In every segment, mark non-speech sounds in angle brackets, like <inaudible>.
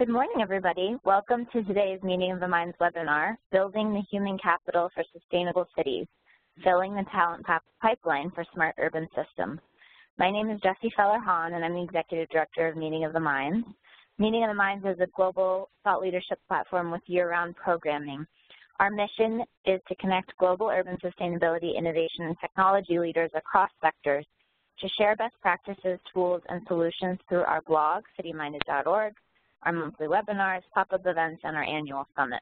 Good morning, everybody. Welcome to today's Meeting of the Minds webinar, Building the Human Capital for Sustainable Cities, Filling the Talent Pipeline for Smart Urban Systems. My name is Jessie Feller-Hahn, and I'm the Executive Director of Meeting of the Minds. Meeting of the Minds is a global thought leadership platform with year-round programming. Our mission is to connect global urban sustainability, innovation, and technology leaders across sectors to share best practices, tools, and solutions through our blog, cityminded.org, our monthly webinars, pop-up events, and our annual summit.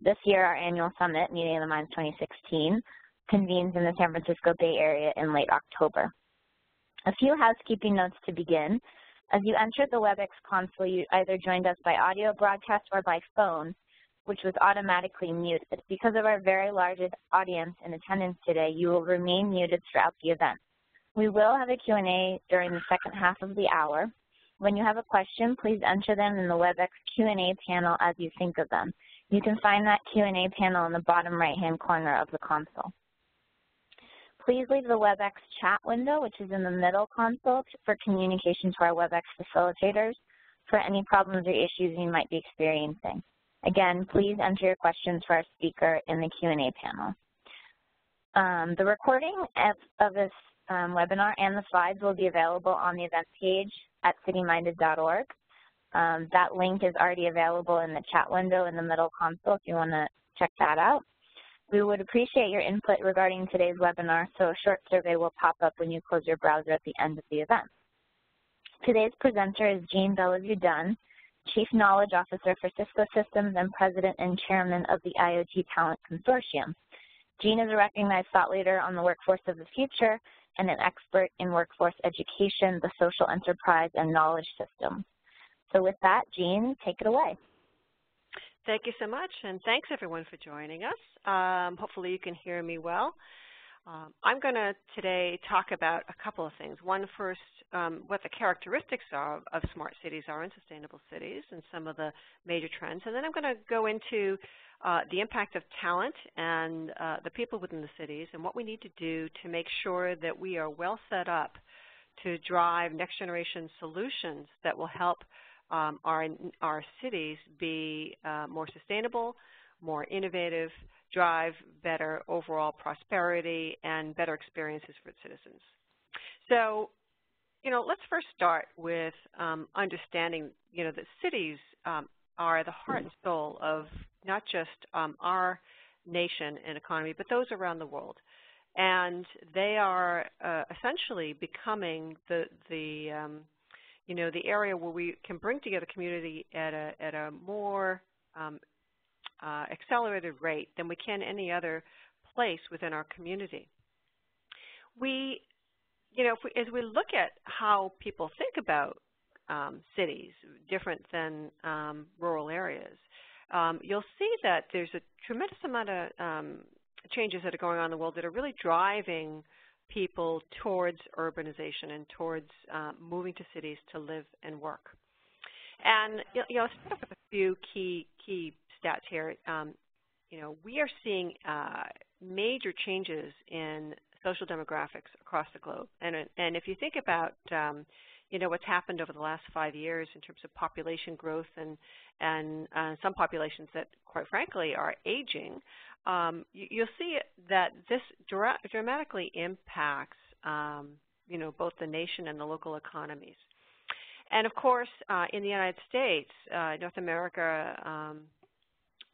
This year, our annual summit, Meeting of the Minds 2016, convenes in the San Francisco Bay Area in late October. A few housekeeping notes to begin. As you entered the WebEx console, you either joined us by audio broadcast or by phone, which was automatically muted. Because of our very large audience in attendance today, you will remain muted throughout the event. We will have a Q&A during the second half of the hour. When you have a question, please enter them in the WebEx Q&A panel as you think of them. You can find that Q&A panel in the bottom right-hand corner of the console. Please leave the WebEx chat window, which is in the middle console, for communication to our WebEx facilitators for any problems or issues you might be experiencing. Again, please enter your questions for our speaker in the Q&A panel. Um, the recording of, this um, webinar and the slides will be available on the event page at cityminded.org. Um, that link is already available in the chat window in the middle console if you want to check that out. We would appreciate your input regarding today's webinar, so a short survey will pop up when you close your browser at the end of the event. Today's presenter is Jeanne Beliveau-Dunn, Chief Knowledge Officer for Cisco Systems and President and Chairman of the IoT Talent Consortium. Jeanne is a recognized thought leader on the workforce of the future and an expert in workforce education, the social enterprise, and knowledge systems. So with that, Jeanne, take it away. Thank you so much, and thanks everyone for joining us. Um, hopefully you can hear me well. Um, I'm going to today talk about a couple of things. One first, um, what the characteristics are of smart cities are in sustainable cities and some of the major trends. And then I'm going to go into uh, the impact of talent and uh, the people within the cities and what we need to do to make sure that we are well set up to drive next generation solutions that will help um, our, our cities be uh, more sustainable, more innovative, drive better overall prosperity and better experiences for its citizens. So, you know, let's first start with um, understanding, you know, that cities um, are the heart and soul of not just um, our nation and economy, but those around the world. And they are uh, essentially becoming the, the um, you know, the area where we can bring together community at a, at a more um, uh, accelerated rate than we can any other place within our community. We, you know, we, as we look at how people think about um, cities, different than um, rural areas, um, you'll see that there's a tremendous amount of um, changes that are going on in the world that are really driving people towards urbanization and towards uh, moving to cities to live and work. And you know, let's start with a few key key stats here. Um, you know, we are seeing uh, major changes in social demographics across the globe. And, and if you think about, um, you know, what's happened over the last five years in terms of population growth and, and uh, some populations that, quite frankly, are aging, um, you, will see that this dra dramatically impacts, um, you know, both the nation and the local economies. And of course, uh, in the United States, uh, North America, um,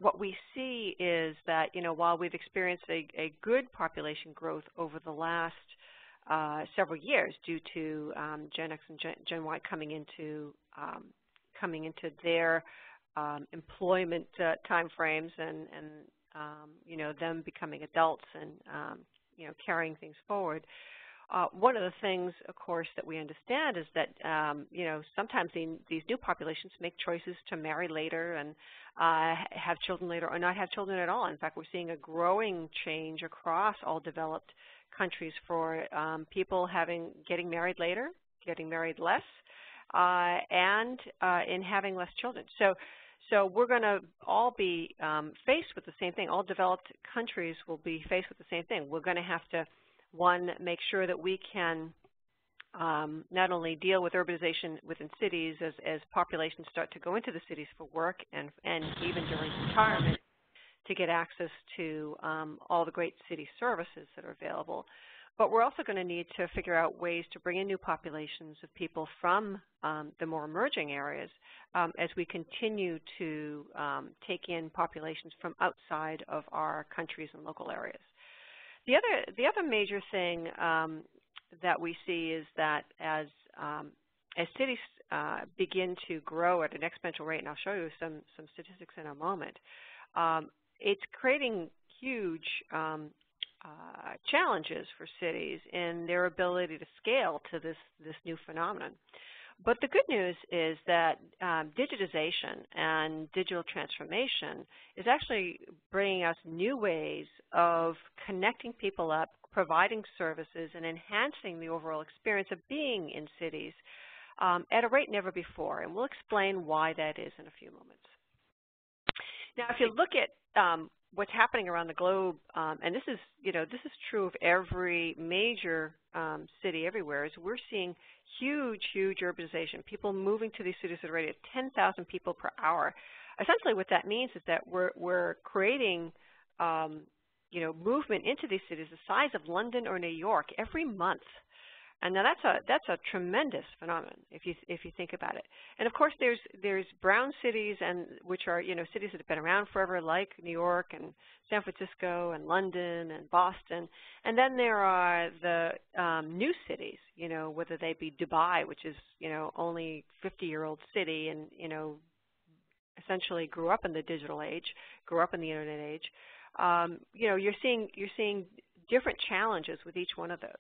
what we see is that, you know, while we've experienced a, a good population growth over the last uh, several years due to um, Gen X and Gen, Gen, Y coming into um, coming into their um, employment uh, timeframes and, and um, you know them becoming adults and um, you know carrying things forward. Uh, one of the things, of course, that we understand is that um, you know sometimes the, these new populations make choices to marry later and uh, have children later or not have children at all. In fact, we're seeing a growing change across all developed countries for um, people having getting married later, getting married less, uh, and uh, in having less children. So. So we're going to all be um, faced with the same thing. All developed countries will be faced with the same thing. We're going to have to one, make sure that we can um, not only deal with urbanization within cities as, as populations start to go into the cities for work and, and even during retirement to get access to um, all the great city services that are available, but we're also going to need to figure out ways to bring in new populations of people from um, the more emerging areas um, as we continue to um, take in populations from outside of our countries and local areas. The other, the other major thing um, that we see is that as, um, as cities uh, begin to grow at an exponential rate, and I'll show you some, some statistics in a moment, um, it's creating huge um, uh, challenges for cities in their ability to scale to this, this new phenomenon. But the good news is that um, digitization and digital transformation is actually bringing us new ways of connecting people up, providing services, and enhancing the overall experience of being in cities um, at a rate never before. And we'll explain why that is in a few moments. Now, if you look at um, what's happening around the globe, um, and this is, you know, this is true of every major um, city everywhere, is we're seeing huge, huge urbanization, people moving to these cities at a rate of 10,000 people per hour. Essentially what that means is that we're, we're creating, um, you know, movement into these cities the size of London or New York every month. And now that's a that's a tremendous phenomenon if you if you think about it. And of course, there's there's brown cities and which are you know cities that have been around forever, like New York and San Francisco and London and Boston. And then there are the um, new cities, you know, whether they be Dubai, which is you know only 50-year-old city and you know essentially grew up in the digital age, grew up in the internet age. Um, you know, you're seeing you're seeing different challenges with each one of those.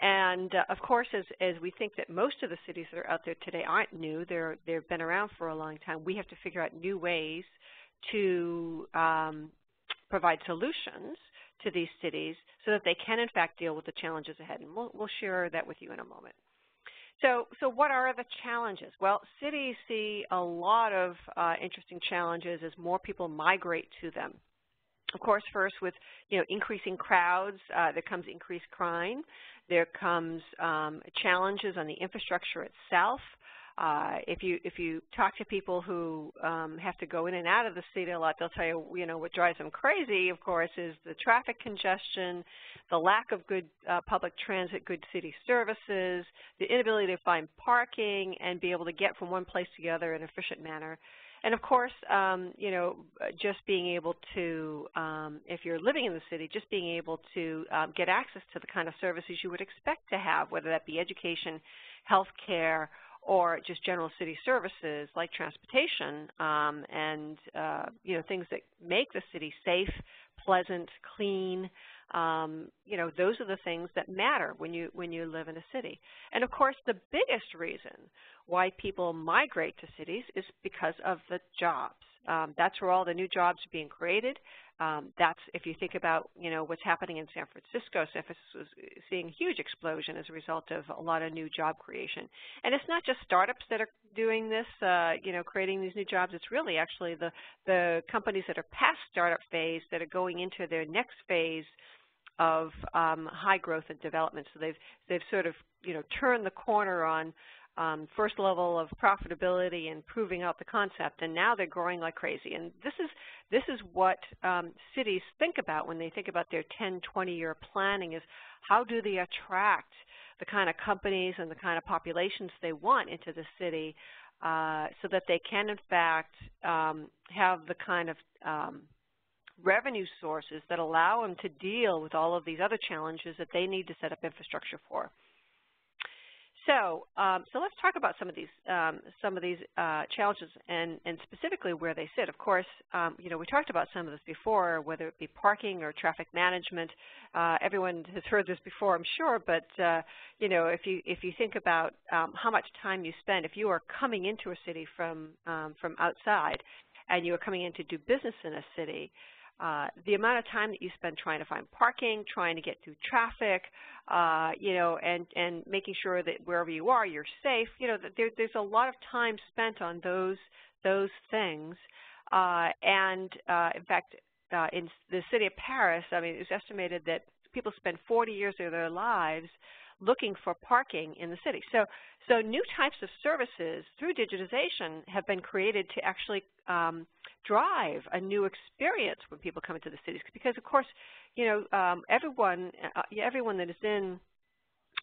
And uh, of course, as, as we think that most of the cities that are out there today aren't new, they're, they've been around for a long time, we have to figure out new ways to um, provide solutions to these cities so that they can in fact deal with the challenges ahead. And we'll, we'll share that with you in a moment. So, so what are the challenges? Well, cities see a lot of uh, interesting challenges as more people migrate to them. Of course, first with you know increasing crowds, uh, there comes increased crime. There comes um, challenges on the infrastructure itself. Uh, if you if you talk to people who um, have to go in and out of the city a lot, they'll tell you you know what drives them crazy. Of course, is the traffic congestion, the lack of good uh, public transit, good city services, the inability to find parking and be able to get from one place to the other in an efficient manner. And of course, um, you know, just being able to, um, if you're living in the city, just being able to um, get access to the kind of services you would expect to have, whether that be education, health care, or just general city services like transportation um, and uh, you know things that make the city safe, pleasant, clean. Um, you know those are the things that matter when you when you live in a city. And of course, the biggest reason why people migrate to cities is because of the jobs. Um, that's where all the new jobs are being created. Um, that's if you think about you know what's happening in San Francisco. San Francisco is seeing a huge explosion as a result of a lot of new job creation. And it's not just startups that are doing this, uh, you know, creating these new jobs. It's really actually the the companies that are past startup phase that are going into their next phase of um, high growth and development. So they've they've sort of you know turned the corner on um, first level of profitability and proving out the concept, and now they're growing like crazy. And this is this is what um, cities think about when they think about their 10, 20-year planning: is how do they attract the kind of companies and the kind of populations they want into the city, uh, so that they can in fact um, have the kind of um, revenue sources that allow them to deal with all of these other challenges that they need to set up infrastructure for. So, um, so let's talk about some of these um, some of these uh, challenges and, and specifically where they sit. Of course, um, you know we talked about some of this before, whether it be parking or traffic management. Uh, everyone has heard this before, I'm sure, but uh, you know if you if you think about um, how much time you spend, if you are coming into a city from um, from outside, and you are coming in to do business in a city, uh, the amount of time that you spend trying to find parking, trying to get through traffic, uh, you know, and, and making sure that wherever you are, you're safe, you know, there, there's a lot of time spent on those, those things. Uh, and uh, in fact, uh, in the city of Paris, I mean, it's estimated that people spend 40 years of their lives looking for parking in the city. So, so new types of services through digitization have been created to actually um, drive a new experience when people come into the cities. Because of course, you know, um, everyone, uh, everyone that is in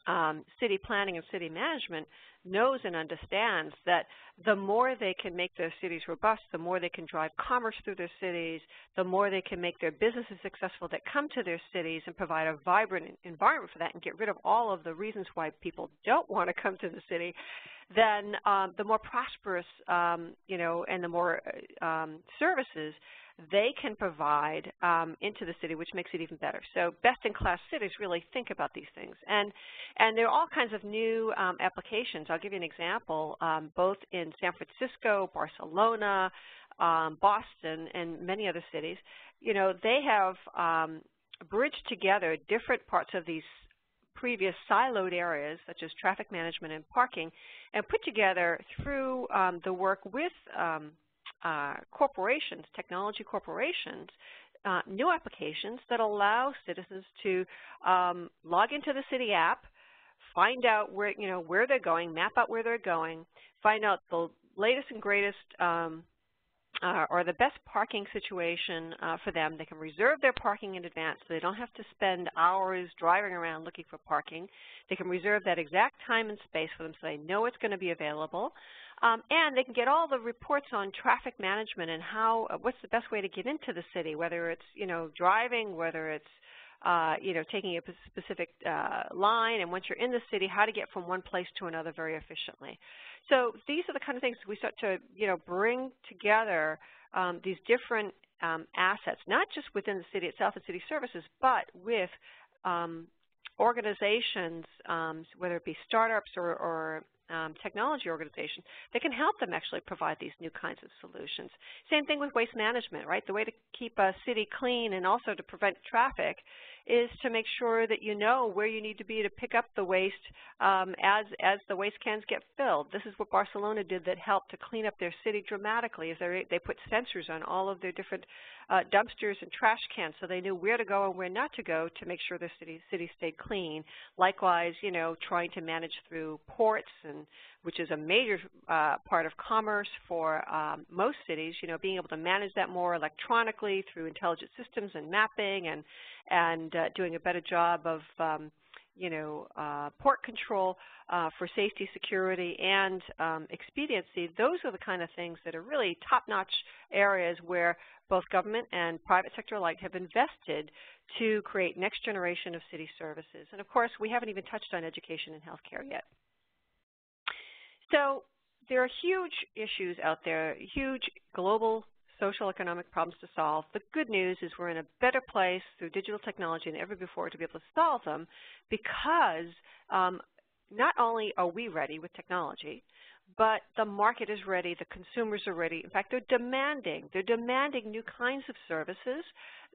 um, city planning and city management knows and understands that the more they can make their cities robust, the more they can drive commerce through their cities, the more they can make their businesses successful that come to their cities and provide a vibrant environment for that and get rid of all of the reasons why people don't want to come to the city, then um, the more prosperous, um, you know, and the more um, services they can provide um, into the city, which makes it even better. So best-in-class cities really think about these things. And, and there are all kinds of new um, applications. I'll give you an example, um, both in San Francisco, Barcelona, um, Boston, and many other cities. You know, they have um, bridged together different parts of these previous siloed areas, such as traffic management and parking, and put together through um, the work with uh, corporations, technology corporations, uh, new applications that allow citizens to um, log into the city app, find out where you know where they're going, map out where they're going, find out the latest and greatest um, uh, or the best parking situation uh, for them. They can reserve their parking in advance so they don't have to spend hours driving around looking for parking. They can reserve that exact time and space for them so they know it's going to be available. Um, and they can get all the reports on traffic management and how, uh, what's the best way to get into the city, whether it's, you know, driving, whether it's, uh, you know, taking a specific uh, line, and once you're in the city, how to get from one place to another very efficiently. So these are the kind of things we start to, you know, bring together um, these different um, assets, not just within the city itself and city services, but with um, organizations, um, whether it be startups or, or um, technology organization that can help them actually provide these new kinds of solutions. Same thing with waste management, right? The way to keep a city clean and also to prevent traffic is to make sure that you know where you need to be to pick up the waste um, as, as the waste cans get filled. This is what Barcelona did that helped to clean up their city dramatically. Is they put sensors on all of their different uh, dumpsters and trash cans so they knew where to go and where not to go to make sure the city, city stayed clean. Likewise, you know, trying to manage through ports and which is a major uh, part of commerce for um, most cities, you know, being able to manage that more electronically through intelligent systems and mapping and, and uh, doing a better job of, um, you know, uh, port control uh, for safety, security, and um, expediency, those are the kind of things that are really top-notch areas where both government and private sector alike have invested to create next generation of city services. And of course, we haven't even touched on education and healthcare yet. So there are huge issues out there, huge global social economic problems to solve. The good news is we're in a better place through digital technology than ever before to be able to solve them because um, not only are we ready with technology, but the market is ready, the consumers are ready. In fact, they're demanding, they're demanding new kinds of services,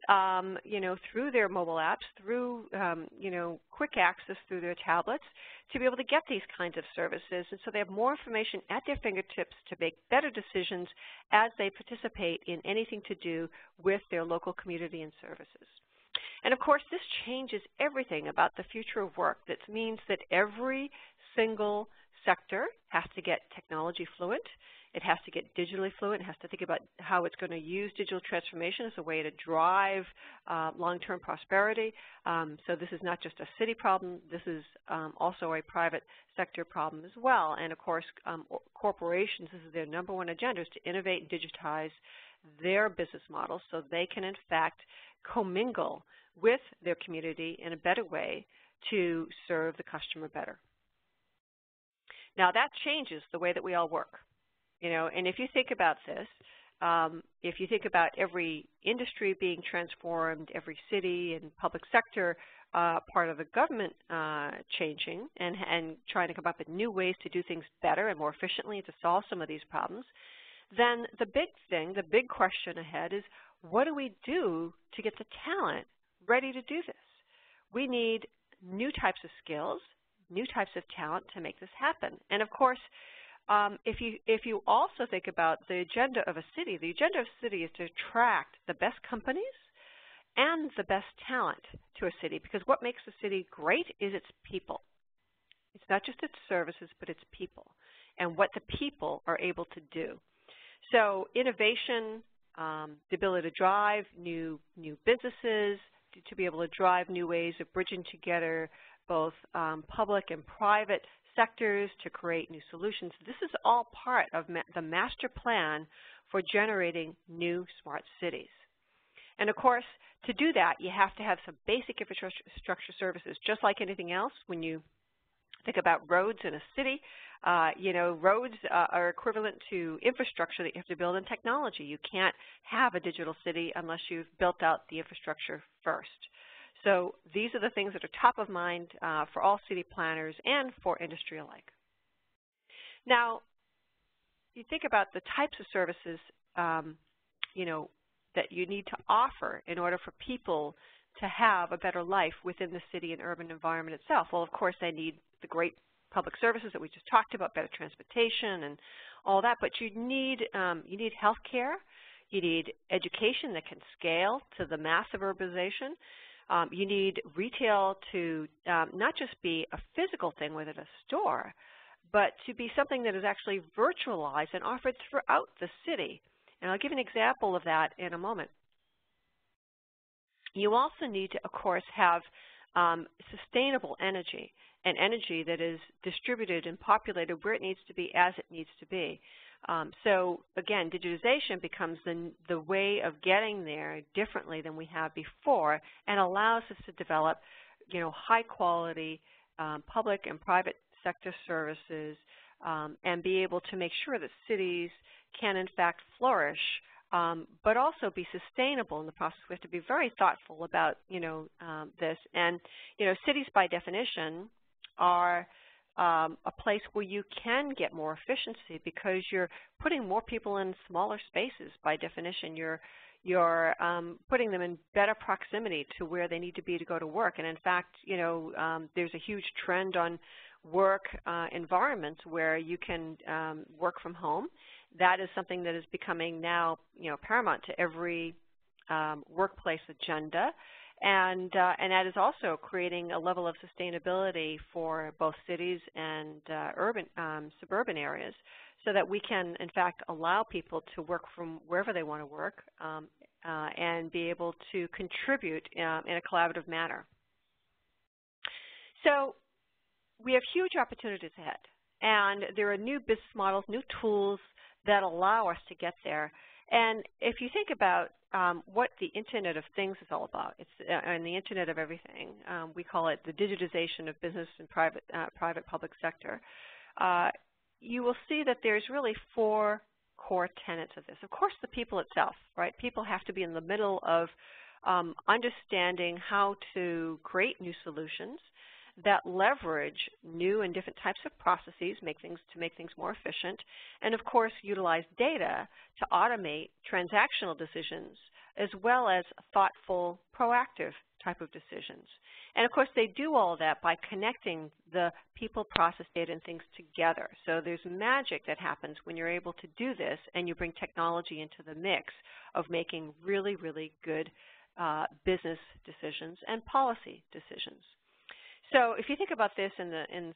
um, you know, through their mobile apps, through, um, you know, quick access through their tablets to be able to get these kinds of services. And so they have more information at their fingertips to make better decisions as they participate in anything to do with their local community and services. And of course, this changes everything about the future of work. That means that every single sector has to get technology fluent. It has to get digitally fluent. It has to think about how it's going to use digital transformation as a way to drive uh, long-term prosperity. Um, so this is not just a city problem. This is um, also a private sector problem as well. And of course, um, corporations, this is their number one agenda, is to innovate and digitize their business models so they can, in fact, commingle with their community in a better way to serve the customer better. Now that changes the way that we all work, you know, and if you think about this, um, if you think about every industry being transformed, every city and public sector uh, part of the government uh, changing and, and trying to come up with new ways to do things better and more efficiently to solve some of these problems, then the big thing, the big question ahead is what do we do to get the talent ready to do this? We need new types of skills new types of talent to make this happen. And of course, um, if you if you also think about the agenda of a city, the agenda of a city is to attract the best companies and the best talent to a city because what makes a city great is its people. It's not just its services, but its people and what the people are able to do. So innovation, um, the ability to drive new, new businesses, to, be able to drive new ways of bridging together both um, public and private sectors to create new solutions. This is all part of ma the master plan for generating new smart cities. And of course, to do that, you have to have some basic infrastructure services. Just like anything else, when you think about roads in a city, uh, you know, roads uh, are equivalent to infrastructure that you have to build in technology. You can't have a digital city unless you've built out the infrastructure first. So these are the things that are top of mind uh, for all city planners and for industry alike. Now, you think about the types of services, um, you know, that you need to offer in order for people to have a better life within the city and urban environment itself. Well, of course, they need the great public services that we just talked about, better transportation and all that, but you need, um, you need health care, you need education that can scale to the massive urbanization, um, you need retail to um, not just be a physical thing within a store, but to be something that is actually virtualized and offered throughout the city. And I'll give an example of that in a moment. You also need to, of course, have um, sustainable energy and energy that is distributed and populated where it needs to be as it needs to be. Um, so again, digitization becomes the, the way of getting there differently than we have before and allows us to develop you know, high quality um, public and private sector services um, and be able to make sure that cities can in fact flourish um, but also be sustainable in the process. We have to be very thoughtful about, you know, um, this. And, you know, cities by definition are um, a place where you can get more efficiency because you're putting more people in smaller spaces by definition. You're you're um, putting them in better proximity to where they need to be to go to work. And in fact, you know, um, there's a huge trend on work uh, environments where you can um, work from home. That is something that is becoming now, you know, paramount to every um, workplace agenda. And, uh, and that is also creating a level of sustainability for both cities and uh, urban, um, suburban areas so that we can, in fact, allow people to work from wherever they want to work um, uh, and be able to contribute uh, in a collaborative manner. So we have huge opportunities ahead. And there are new business models, new tools that allow us to get there. And if you think about um, what the Internet of Things is all about, it's uh, and the Internet of Everything, um, we call it the digitization of business and private, uh, private public sector, uh, you will see that there's really four core tenets of this. Of course, the people itself, right? People have to be in the middle of um, understanding how to create new solutions, that leverage new and different types of processes make things to make things more efficient, and of course utilize data to automate transactional decisions as well as thoughtful, proactive type of decisions. And of course they do all that by connecting the people, process, data, and things together. So there's magic that happens when you're able to do this and you bring technology into the mix of making really, really good uh, business decisions and policy decisions. So if you think about this in the in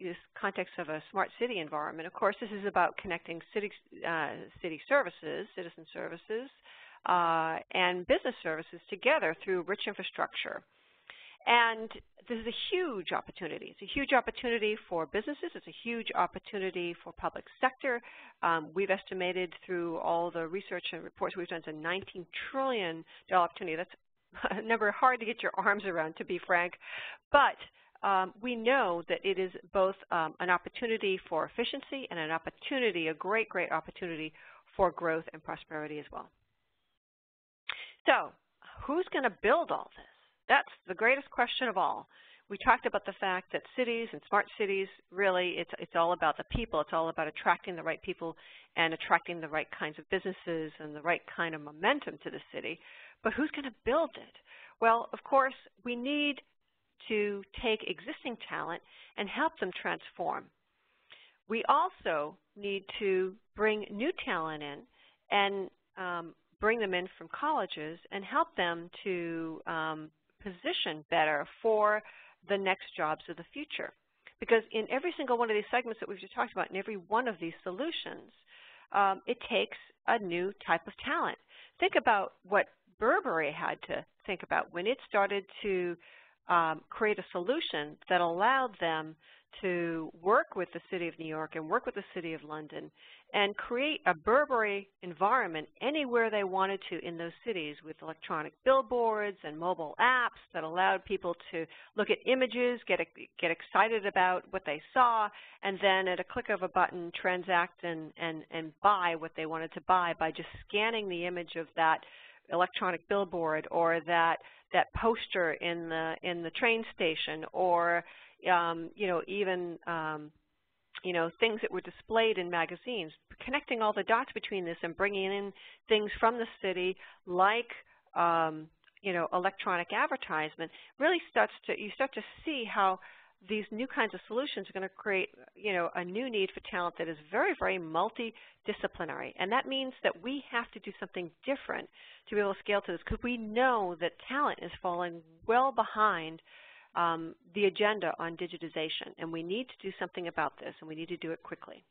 this context of a smart city environment, of course, this is about connecting city uh, city services, citizen services, uh, and business services together through rich infrastructure. And this is a huge opportunity. It's a huge opportunity for businesses. It's a huge opportunity for public sector. Um, we've estimated through all the research and reports we've done it's a $19 trillion opportunity. That's a <laughs> number hard to get your arms around, to be frank. But um, we know that it is both um, an opportunity for efficiency and an opportunity, a great, great opportunity for growth and prosperity as well. So who's going to build all this? That's the greatest question of all. We talked about the fact that cities and smart cities, really, it's, it's all about the people. It's all about attracting the right people and attracting the right kinds of businesses and the right kind of momentum to the city. But who's going to build it? Well, of course, we need to take existing talent and help them transform. We also need to bring new talent in and um, bring them in from colleges and help them to um, position better for the next jobs of the future. Because in every single one of these segments that we've just talked about, in every one of these solutions, um, it takes a new type of talent. Think about what Burberry had to think about when it started to um, create a solution that allowed them to work with the City of New York and work with the City of London and create a Burberry environment anywhere they wanted to in those cities with electronic billboards and mobile apps that allowed people to look at images, get, get excited about what they saw, and then at a click of a button transact and, and, and buy what they wanted to buy by just scanning the image of that electronic billboard or that that poster in the in the train station or um, you know even um, you know things that were displayed in magazines connecting all the dots between this and bringing in things from the city like um, you know electronic advertisement really starts to you start to see how these new kinds of solutions are going to create, you know, a new need for talent that is very, very multidisciplinary. And that means that we have to do something different to be able to scale to this because we know that talent is falling well behind um, the agenda on digitization. And we need to do something about this, and we need to do it quickly.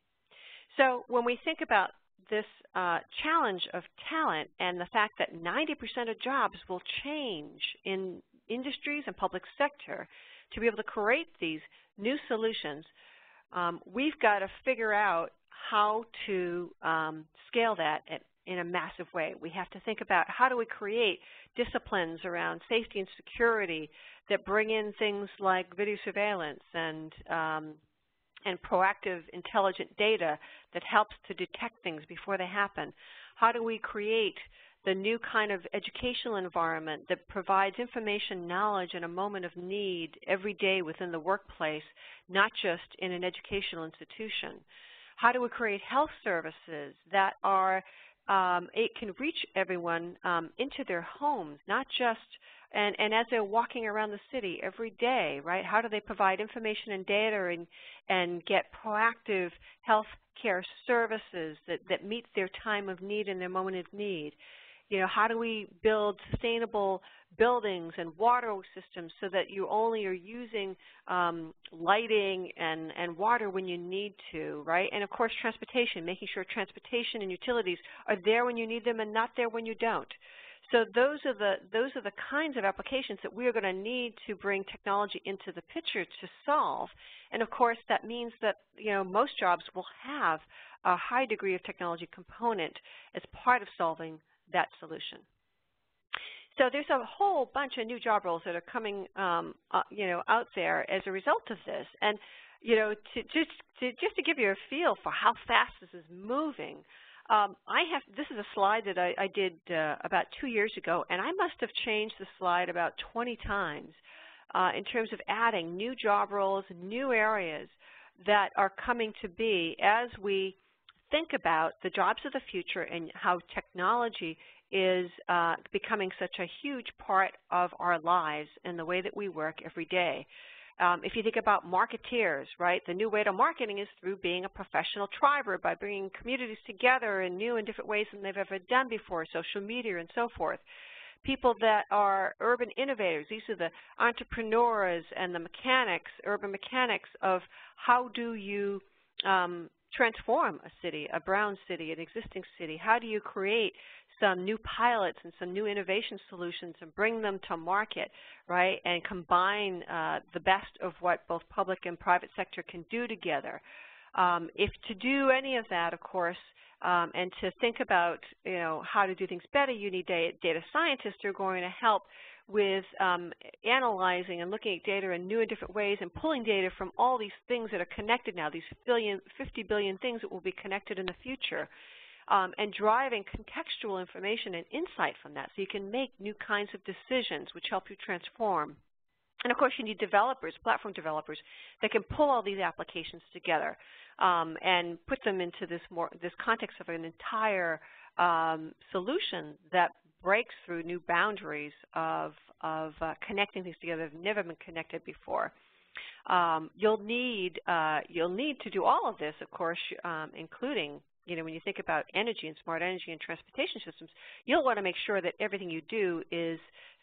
So when we think about this uh, challenge of talent and the fact that 90% of jobs will change in industries and public sector, to be able to create these new solutions, um, we've got to figure out how to um, scale that at, in a massive way. We have to think about how do we create disciplines around safety and security that bring in things like video surveillance and um, and proactive intelligent data that helps to detect things before they happen. How do we create the new kind of educational environment that provides information, knowledge, and a moment of need every day within the workplace, not just in an educational institution? How do we create health services that are, um, it can reach everyone um, into their homes, not just, and, and as they're walking around the city every day, right? How do they provide information and data and, and get proactive health care services that, that meet their time of need and their moment of need? You know, how do we build sustainable buildings and water systems so that you only are using um, lighting and, and water when you need to, right? And of course, transportation, making sure transportation and utilities are there when you need them and not there when you don't. So those are the those are the kinds of applications that we are going to need to bring technology into the picture to solve. And of course, that means that you know most jobs will have a high degree of technology component as part of solving that solution. So there's a whole bunch of new job roles that are coming, um, uh, you know, out there as a result of this. And you know, to just to just to give you a feel for how fast this is moving, um, I have this is a slide that I, I did uh, about two years ago, and I must have changed the slide about 20 times uh, in terms of adding new job roles, new areas that are coming to be as we think about the jobs of the future and how technology is uh, becoming such a huge part of our lives and the way that we work every day. Um, if you think about marketeers, right, the new way to marketing is through being a professional triber by bringing communities together in new and different ways than they've ever done before, social media and so forth. People that are urban innovators, these are the entrepreneurs and the mechanics, urban mechanics of how do you um, transform a city, a brown city, an existing city? How do you create some new pilots and some new innovation solutions and bring them to market, right, and combine uh, the best of what both public and private sector can do together? Um, if to do any of that, of course, um, and to think about, you know, how to do things better, you need data scientists who are going to help with um, analyzing and looking at data in new and different ways and pulling data from all these things that are connected now, these billion, 50 billion things that will be connected in the future, um, and driving contextual information and insight from that so you can make new kinds of decisions which help you transform. And of course, you need developers, platform developers, that can pull all these applications together um, and put them into this more this context of an entire um, solution that breaks through new boundaries of, of uh, connecting things together that have never been connected before. Um, you'll need uh, you'll need to do all of this, of course, um, including you know, when you think about energy and smart energy and transportation systems, you'll want to make sure that everything you do is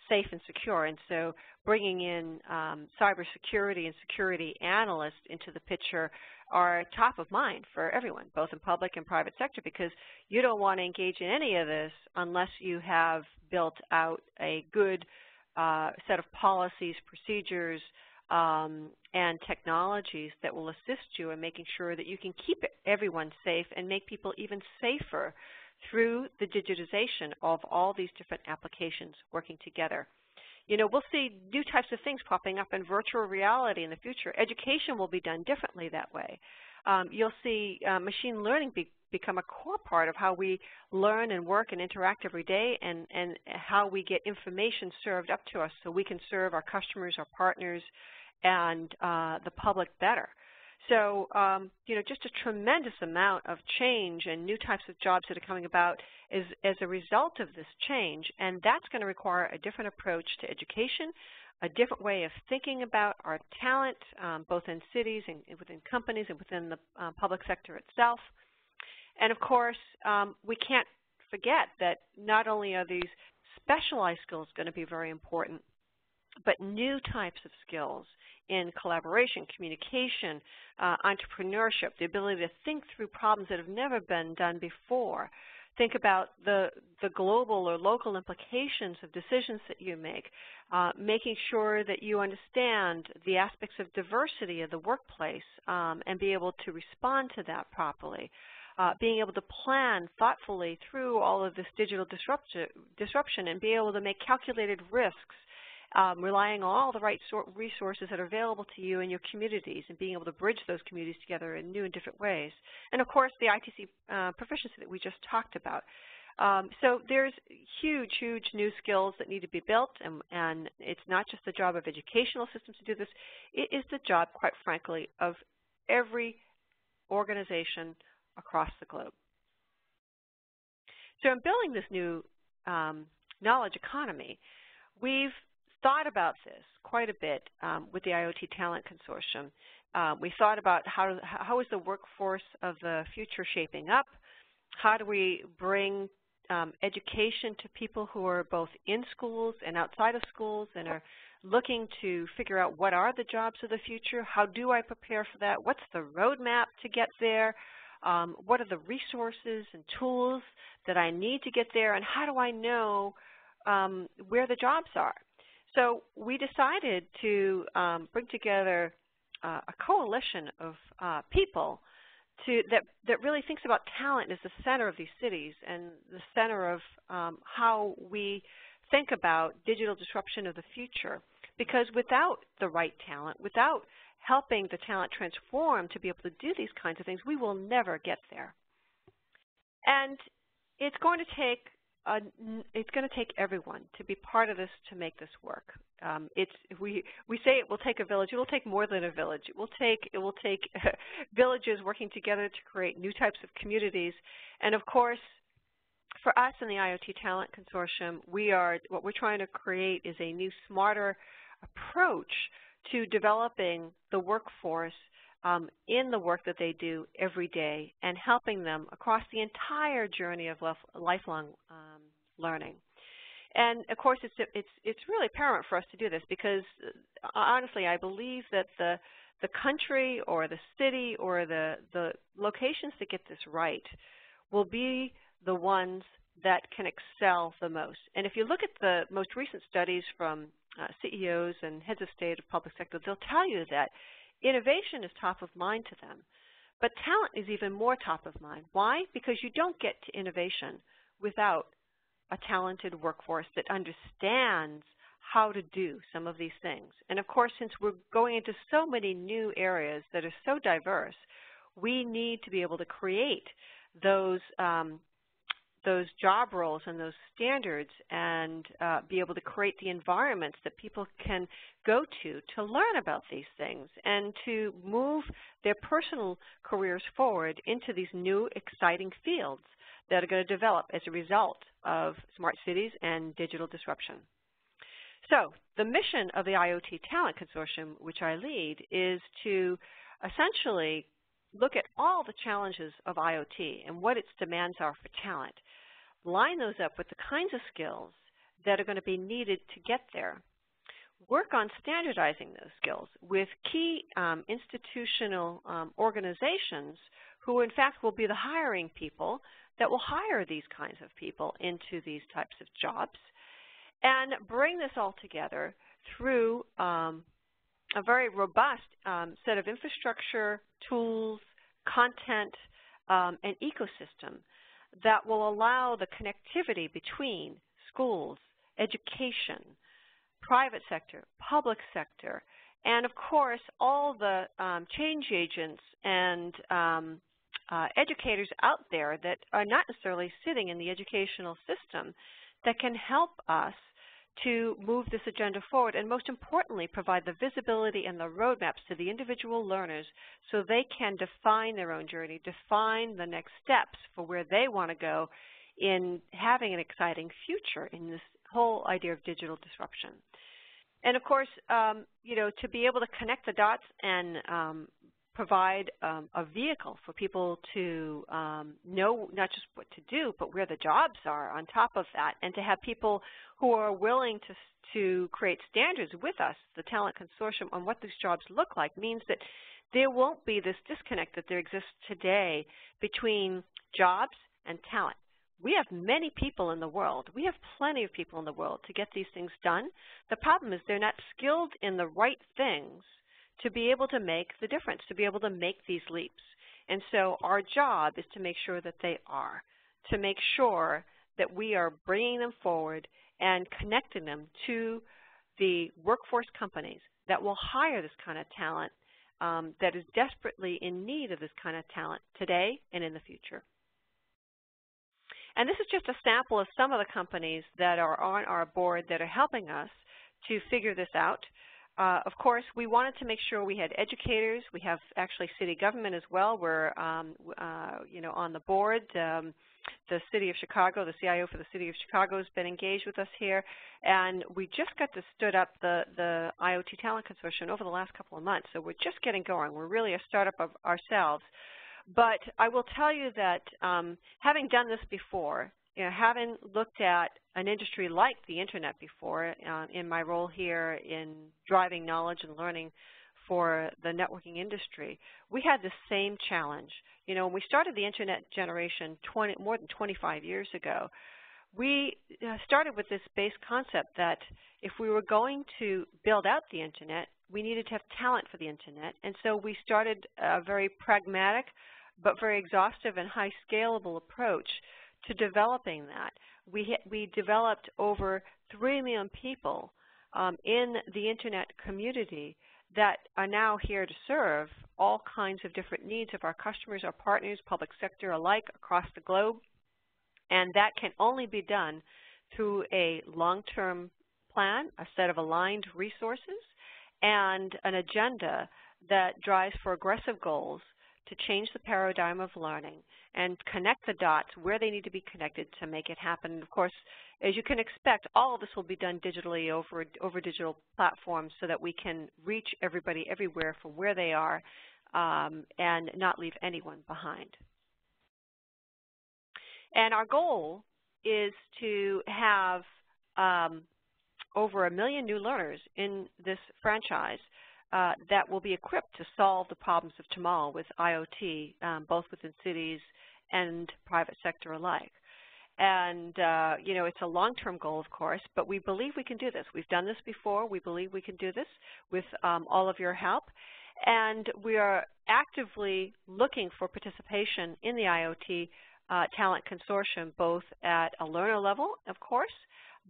safe and secure. And so bringing in um, cybersecurity and security analysts into the picture are top of mind for everyone, both in public and private sector, because you don't want to engage in any of this unless you have built out a good uh, set of policies, procedures, um, and technologies that will assist you in making sure that you can keep everyone safe and make people even safer through the digitization of all these different applications working together. You know, we'll see new types of things popping up in virtual reality in the future. Education will be done differently that way. Um, you'll see uh, machine learning be, become a core part of how we learn and work and interact every day and, and how we get information served up to us so we can serve our customers, our partners, and uh, the public better. So, um, you know, just a tremendous amount of change and new types of jobs that are coming about is as a result of this change, and that's going to require a different approach to education, a different way of thinking about our talent, um, both in cities and within companies and within the uh, public sector itself. And of course, um, we can't forget that not only are these specialized skills going to be very important, but new types of skills in collaboration, communication, uh, entrepreneurship, the ability to think through problems that have never been done before. Think about the, the global or local implications of decisions that you make, uh, making sure that you understand the aspects of diversity of the workplace um, and be able to respond to that properly. Uh, being able to plan thoughtfully through all of this digital disruption and be able to make calculated risks um, relying on all the right resources that are available to you in your communities and being able to bridge those communities together in new and different ways. And of course, the ITC uh, proficiency that we just talked about. Um, so there's huge, huge new skills that need to be built, and, and, it's not just the job of educational systems to do this. It is the job, quite frankly, of every organization across the globe. So in building this new um, knowledge economy, we've thought about this quite a bit um, with the IoT Talent Consortium. Uh, we thought about how, how is the workforce of the future shaping up? How do we bring um, education to people who are both in schools and outside of schools and are looking to figure out what are the jobs of the future? How do I prepare for that? What's the roadmap to get there? Um, what are the resources and tools that I need to get there? And how do I know um, where the jobs are? So we decided to um, bring together uh, a coalition of uh, people to, that, that really thinks about talent as the center of these cities and the center of um, how we think about digital disruption of the future. Because without the right talent, without helping the talent transform to be able to do these kinds of things, we will never get there. And it's going to take uh, it's going to take everyone to be part of this to make this work. Um, it's we we say it will take a village. It will take more than a village. It will take it will take <laughs> villages working together to create new types of communities. And of course, for us in the IoT Talent Consortium, we are what we're trying to create is a new, smarter approach to developing the workforce um, in the work that they do every day and helping them across the entire journey of lifelong um, learning. And of course, it's, it's, it's really paramount for us to do this because uh, honestly, I believe that the, the country or the city or the, the locations that get this right will be the ones that can excel the most. And if you look at the most recent studies from uh, CEOs and heads of state of public sector, they'll tell you that Innovation is top of mind to them. But talent is even more top of mind. Why? Because you don't get to innovation without a talented workforce that understands how to do some of these things. And of course, since we're going into so many new areas that are so diverse, we need to be able to create those um, those job roles and those standards and uh, be able to create the environments that people can go to to learn about these things and to move their personal careers forward into these new exciting fields that are going to develop as a result of smart cities and digital disruption. So the mission of the IoT Talent Consortium, which I lead, is to essentially look at all the challenges of IoT and what its demands are for talent, line those up with the kinds of skills that are going to be needed to get there. Work on standardizing those skills with key um, institutional um, organizations who in fact will be the hiring people that will hire these kinds of people into these types of jobs and bring this all together through um, a very robust um, set of infrastructure, tools, content, um, and ecosystem that will allow the connectivity between schools, education, private sector, public sector, and of course all the um, change agents and um, uh, educators out there that are not necessarily sitting in the educational system that can help us to move this agenda forward and most importantly provide the visibility and the roadmaps to the individual learners so they can define their own journey, define the next steps for where they want to go in having an exciting future in this whole idea of digital disruption. And of course, um, you know, to be able to connect the dots and um, provide um, a vehicle for people to um, know not just what to do, but where the jobs are on top of that, and to have people who are willing to, to create standards with us, the Talent Consortium, on what these jobs look like means that there won't be this disconnect that there exists today between jobs and talent. We have many people in the world. We have plenty of people in the world to get these things done. The problem is they're not skilled in the right things to be able to make the difference, to be able to make these leaps. And so our job is to make sure that they are, to make sure that we are bringing them forward and connecting them to the workforce companies that will hire this kind of talent um, that is desperately in need of this kind of talent today and in the future. And this is just a sample of some of the companies that are on our board that are helping us to figure this out. Uh, of course, we wanted to make sure we had educators. We have actually city government as well. We're, um, uh, you know, on the board. Um, the City of Chicago, the CIO for the City of Chicago has been engaged with us here, and we just got to stood up the, the IoT Talent Consortium over the last couple of months, so we're just getting going. We're really a startup of ourselves. But I will tell you that um, having done this before, you know, having looked at an industry like the Internet before uh, in my role here in driving knowledge and learning for the networking industry, we had the same challenge. You know, when we started the Internet generation 20, more than 25 years ago, we uh, started with this base concept that if we were going to build out the Internet, we needed to have talent for the Internet. And so we started a very pragmatic but very exhaustive and high scalable approach to developing that. We, we developed over 3 million people um, in the Internet community that are now here to serve all kinds of different needs of our customers, our partners, public sector alike across the globe. And that can only be done through a long-term plan, a set of aligned resources, and an agenda that drives for aggressive goals to change the paradigm of learning and connect the dots where they need to be connected to make it happen. And of course, as you can expect, all of this will be done digitally over, over digital platforms so that we can reach everybody everywhere from where they are um, and not leave anyone behind. And our goal is to have um, over a million new learners in this franchise uh, that will be equipped to solve the problems of tomorrow with IoT, um, both within cities and private sector alike. And, uh, you know, it's a long-term goal, of course, but we believe we can do this. We've done this before. We believe we can do this with um, all of your help. And we are actively looking for participation in the IoT uh, Talent Consortium, both at a learner level, of course,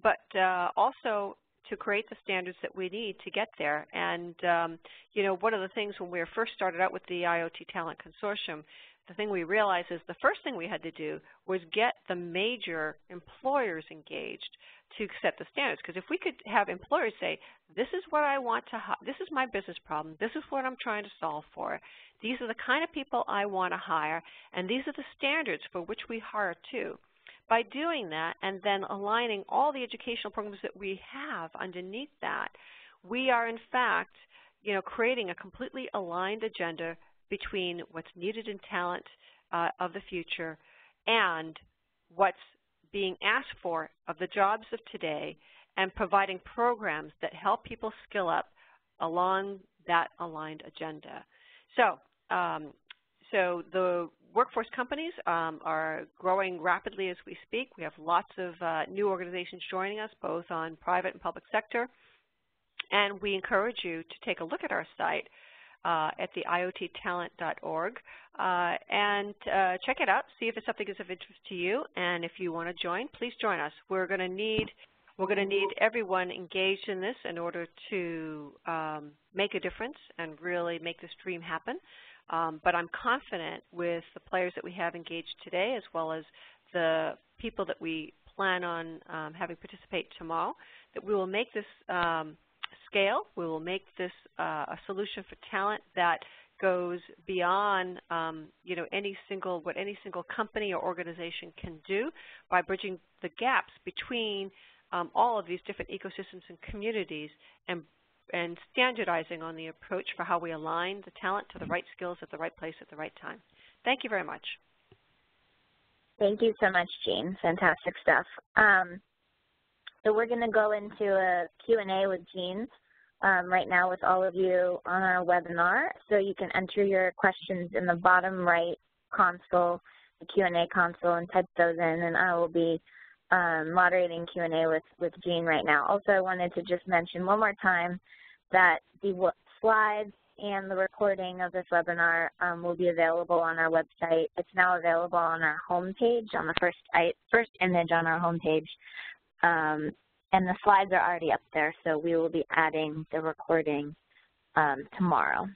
but uh, also to create the standards that we need to get there. And, um, you know, one of the things when we first started out with the IoT Talent Consortium, the thing we realized is the first thing we had to do was get the major employers engaged to set the standards. Because if we could have employers say, this is what I want to, this is my business problem, this is what I'm trying to solve for, these are the kind of people I want to hire, and these are the standards for which we hire too. By doing that and then aligning all the educational programs that we have underneath that, we are in fact you know, creating a completely aligned agenda between what's needed in talent uh, of the future and what's being asked for of the jobs of today and providing programs that help people skill up along that aligned agenda. So, um, so the workforce companies um, are growing rapidly as we speak. We have lots of uh, new organizations joining us, both on private and public sector. And we encourage you to take a look at our site uh, at the iottalent.org uh, and uh, check it out, see if it's something that's of interest to you. And if you want to join, please join us. We're going to need we're going to need everyone engaged in this in order to um, make a difference and really make this dream happen. Um, but I'm confident with the players that we have engaged today as well as the people that we plan on um, having participate tomorrow that we will make this um, scale. We will make this uh, a solution for talent that goes beyond um, you know any single what any single company or organization can do by bridging the gaps between um, all of these different ecosystems and communities and and standardizing on the approach for how we align the talent to the right skills at the right place at the right time. Thank you very much. Thank you so much, Jeanne. Fantastic stuff. Um, so we're going to go into a Q&A with Jeanne um, right now with all of you on our webinar. So you can enter your questions in the bottom right console, the Q&A console, and type those in, and I will be um, moderating Q&A with, with Jeanne right now. Also, I wanted to just mention one more time that the slides and the recording of this webinar um, will be available on our website. It's now available on our homepage, on the first, first image on our homepage. Um, and the slides are already up there, so we will be adding the recording um, tomorrow.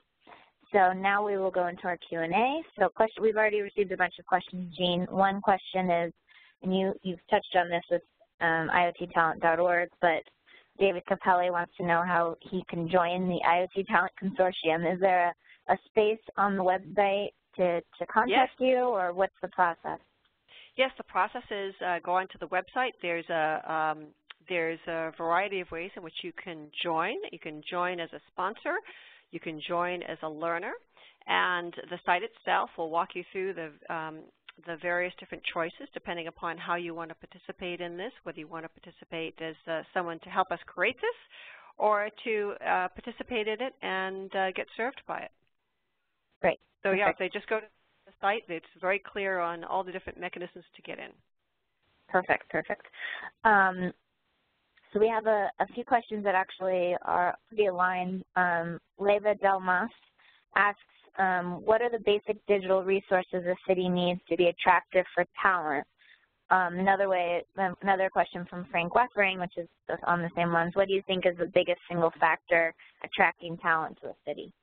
So now we will go into our Q&A. So question, we've already received a bunch of questions, Jeanne. One question is, and you, you've touched on this with um, IoTtalent.org, but David Capelli wants to know how he can join the IoT Talent Consortium. Is there a, a space on the website to, to contact yes. you, or what's the process? Yes, the process is uh, go onto the website. There's a um, there's a variety of ways in which you can join. You can join as a sponsor. You can join as a learner. And the site itself will walk you through the um, the various different choices depending upon how you want to participate in this, whether you want to participate as uh, someone to help us create this or to uh, participate in it and uh, get served by it. Great. So yeah, if they just go to the site, it's very clear on all the different mechanisms to get in. Perfect, perfect. Um, so we have a, a, few questions that actually are pretty aligned. Um, Leva Delmas asks, um, what are the basic digital resources a city needs to be attractive for talent? Um, another way, um, another question from Frank Weffering, which is on the same ones. What do you think is the biggest single factor attracting talent to a city?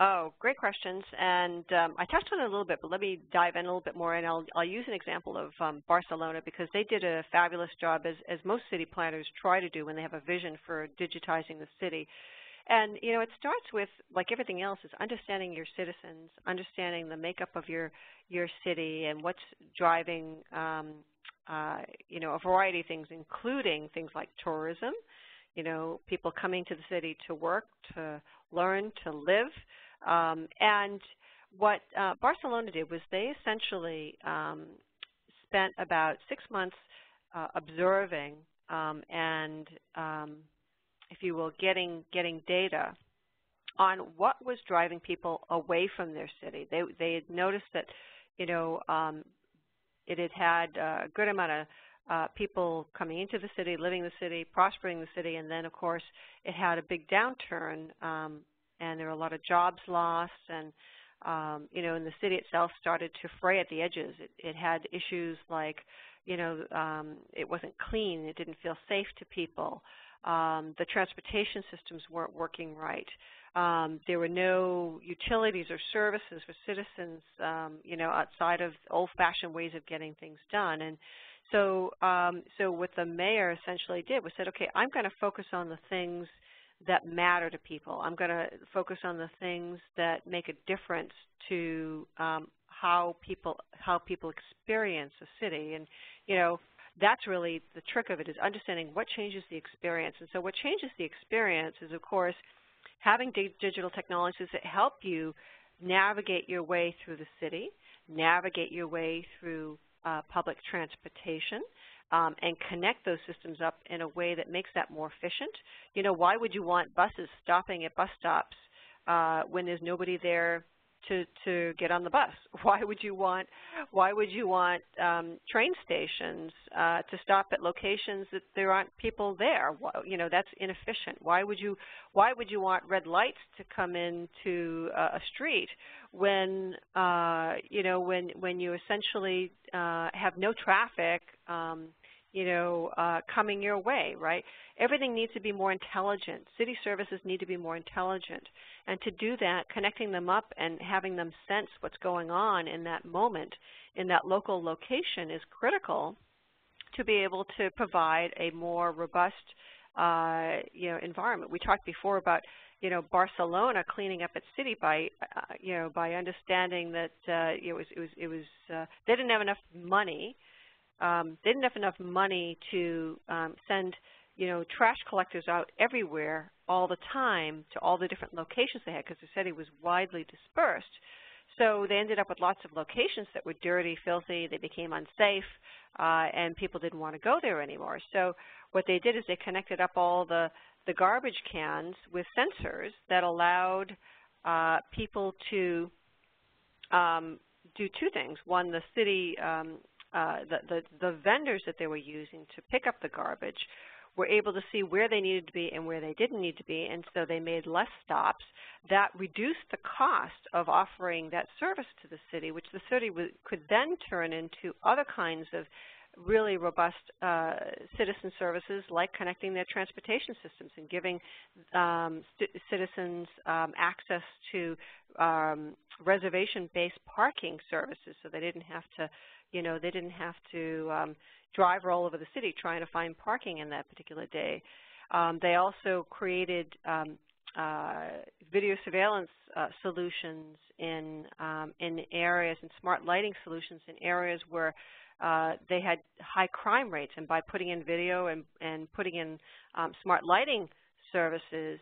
Oh, great questions. And um, I touched on it a little bit, but let me dive in a little bit more, and I'll, I'll use an example of um, Barcelona because they did a fabulous job, as, as most city planners try to do when they have a vision for digitizing the city. And you know, it starts with like everything else is understanding your citizens, understanding the makeup of your your city and what's driving um, uh, you know a variety of things, including things like tourism. You know, people coming to the city to work, to learn, to live, um, and what uh, Barcelona did was they essentially um, spent about six months uh, observing um, and um, if you will, getting getting data on what was driving people away from their city. They they had noticed that, you know, um, it had had a good amount of uh, people coming into the city, living the city, prospering the city, and then of course it had a big downturn, um, and there were a lot of jobs lost, and um, you know, and the city itself started to fray at the edges. It, it had issues like, you know, um, it wasn't clean, it didn't feel safe to people um, the transportation systems weren't working right. Um, there were no utilities or services for citizens, um, you know, outside of old-fashioned ways of getting things done. And so, um, so what the mayor essentially did was said, okay, I'm going to focus on the things that matter to people. I'm going to focus on the things that make a difference to um, how people how people experience a city. And you know, that's really the trick of it is understanding what changes the experience. And so what changes the experience is, of course, having digital technologies that help you navigate your way through the city, navigate your way through uh, public transportation, um, and connect those systems up in a way that makes that more efficient. You know, why would you want buses stopping at bus stops uh, when there's nobody there to to get on the bus? <laughs> Why would you want why would you want um, train stations uh, to stop at locations that there aren't people there? You know that's inefficient. Why would you why would you want red lights to come into uh, a street when uh, you know when when you essentially uh, have no traffic? Um, you know, uh, coming your way, right? Everything needs to be more intelligent. City services need to be more intelligent. And to do that, connecting them up and having them sense what's going on in that moment, in that local location is critical to be able to provide a more robust, uh, you know, environment. We talked before about, you know, Barcelona cleaning up its city by, uh, you know, by understanding that uh, it was, it was, it was, uh, they didn't have enough money um, they didn't have enough money to um, send you know, trash collectors out everywhere all the time to all the different locations they had because the city was widely dispersed. So they ended up with lots of locations that were dirty, filthy, they became unsafe, uh, and people didn't want to go there anymore. So what they did is they connected up all the, the garbage cans with sensors that allowed uh, people to um, do two things. One, the city um, uh, the, the, the vendors that they were using to pick up the garbage were able to see where they needed to be and where they didn't need to be, and so they made less stops. That reduced the cost of offering that service to the city, which the city could then turn into other kinds of really robust uh, citizen services like connecting their transportation systems and giving um, citizens um, access to um, reservation-based parking services so they didn't have to you know, they didn't have to um, drive all over the city trying to find parking in that particular day. Um, they also created um, uh, video surveillance uh, solutions in um, in areas and smart lighting solutions in areas where uh, they had high crime rates, and by putting in video and, and putting in um, smart lighting services,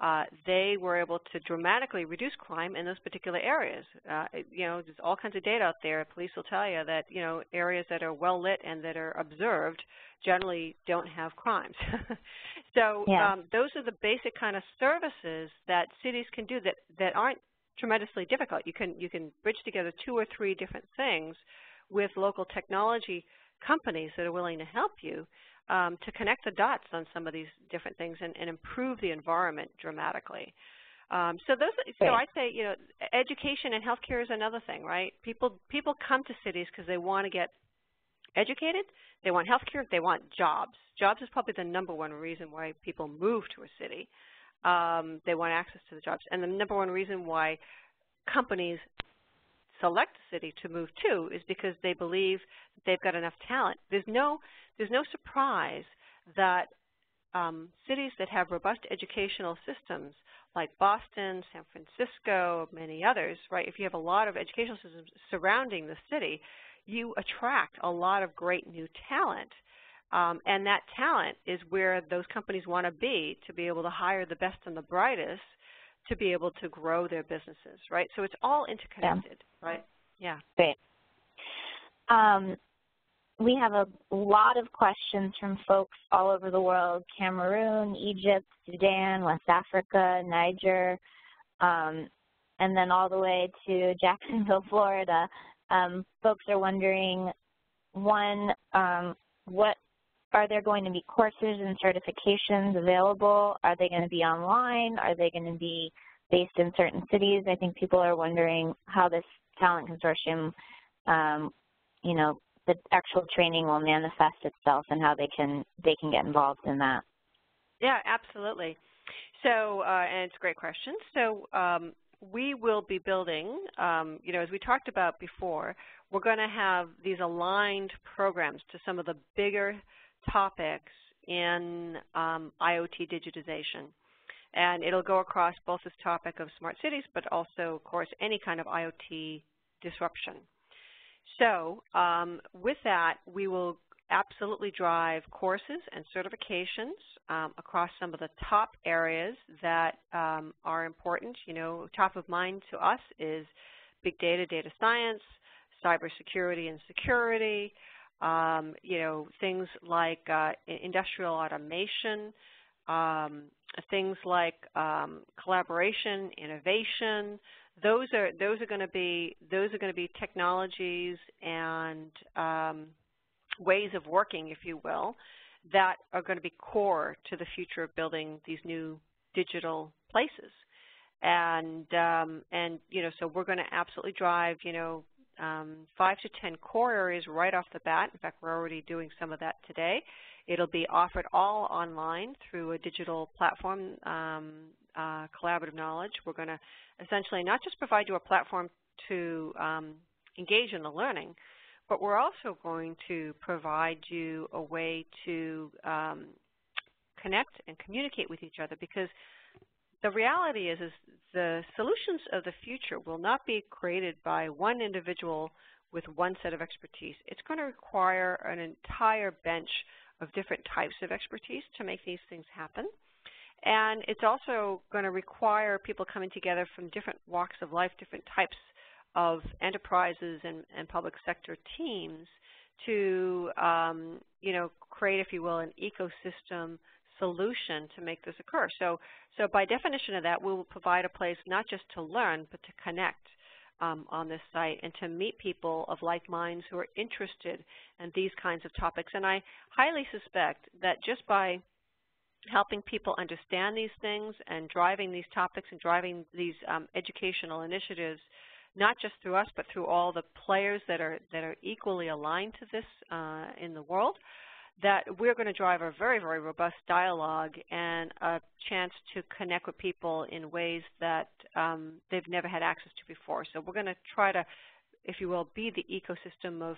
uh, they were able to dramatically reduce crime in those particular areas. Uh, you know, there's all kinds of data out there. Police will tell you that, you know, areas that are well lit and that are observed generally don't have crimes. <laughs> so yeah. um, those are the basic kind of services that cities can do that, that aren't tremendously difficult. You can, you can bridge together two or three different things with local technology companies that are willing to help you um, to connect the dots on some of these different things and, and improve the environment dramatically. Um, so those, so I'd say, you know, education and healthcare is another thing, right? People people come to cities because they want to get educated, they want healthcare, they want jobs. Jobs is probably the number one reason why people move to a city. Um, they want access to the jobs, and the number one reason why companies select a city to move to is because they believe they've got enough talent. There's no there's no surprise that um, cities that have robust educational systems like Boston, San Francisco, many others, right, if you have a lot of educational systems surrounding the city, you attract a lot of great new talent. Um, and that talent is where those companies want to be to be able to hire the best and the brightest to be able to grow their businesses, right? So it's all interconnected, yeah. right? Yeah. Great. Um, we have a lot of questions from folks all over the world, Cameroon, Egypt, Sudan, West Africa, Niger, um, and then all the way to Jacksonville, <laughs> Florida. Um, folks are wondering, one, um, what are there going to be courses and certifications available? Are they going to be online? Are they going to be based in certain cities? I think people are wondering how this talent consortium, um, you know, the actual training will manifest itself and how they can they can get involved in that. Yeah, absolutely. So, uh, and it's a great question. So, um, we will be building, um, you know, as we talked about before, we're going to have these aligned programs to some of the bigger topics in um, IoT digitization. And it'll go across both this topic of smart cities, but also, of course, any kind of IoT disruption. So um, with that, we will absolutely drive courses and certifications um, across some of the top areas that um, are important. You know, top of mind to us is big data, data science, cybersecurity and security, um, you know, things like uh, industrial automation, um, things like um, collaboration, innovation. Those are those are going to be those are going to be technologies and um, ways of working, if you will, that are going to be core to the future of building these new digital places. And um, and you know, so we're going to absolutely drive you know um, five to ten core areas right off the bat. In fact, we're already doing some of that today. It'll be offered all online through a digital platform, um, uh, Collaborative Knowledge. We're going to essentially not just provide you a platform to um, engage in the learning, but we're also going to provide you a way to um, connect and communicate with each other because the reality is, is the solutions of the future will not be created by one individual with one set of expertise. It's going to require an entire bench of different types of expertise to make these things happen. And it's also going to require people coming together from different walks of life, different types of enterprises and, and public sector teams to, um, you know, create, if you will, an ecosystem solution to make this occur. So, so by definition of that, we will provide a place not just to learn, but to connect um, on this site and to meet people of like minds who are interested in these kinds of topics. And I highly suspect that just by helping people understand these things and driving these topics and driving these um, educational initiatives not just through us, but through all the players that are that are equally aligned to this uh, in the world, that we're going to drive a very, very robust dialogue and a chance to connect with people in ways that um, they've never had access to before. So we're going to try to, if you will, be the ecosystem of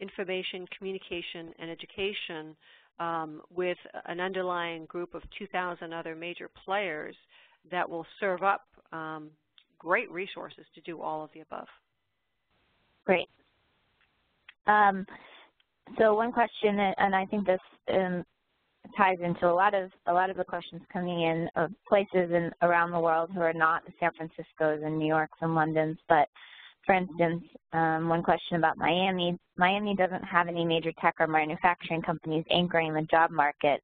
information, communication, and education um, with an underlying group of 2,000 other major players that will serve up um, great resources to do all of the above. Great. Um, so one question, and I think this um, ties into a lot of a lot of the questions coming in of places in, around the world who are not the San Franciscos and New Yorks and Londons, but for instance, um, one question about Miami. Miami doesn't have any major tech or manufacturing companies anchoring the job market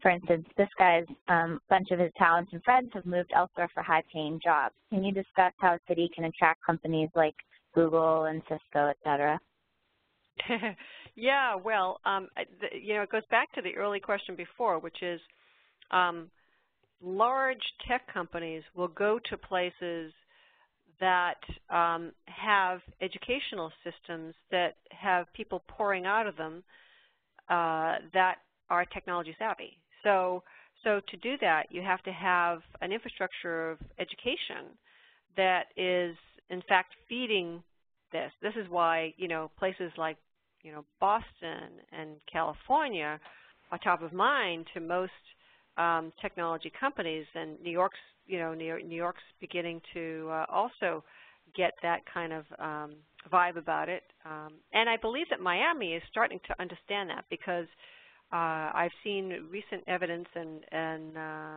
for instance, this guy's um, bunch of his talents and friends have moved elsewhere for high-paying jobs. Can you discuss how a city can attract companies like Google and Cisco, et cetera? <laughs> yeah, well, um, you know, it goes back to the early question before, which is um, large tech companies will go to places that um, have educational systems that have people pouring out of them uh, that are technology savvy. So, so to do that, you have to have an infrastructure of education that is, in fact, feeding this. This is why, you know, places like, you know, Boston and California are top of mind to most um, technology companies, and New York's, you know, New, York, New York's beginning to uh, also get that kind of um, vibe about it. Um, and I believe that Miami is starting to understand that because uh, I've seen recent evidence and, and uh,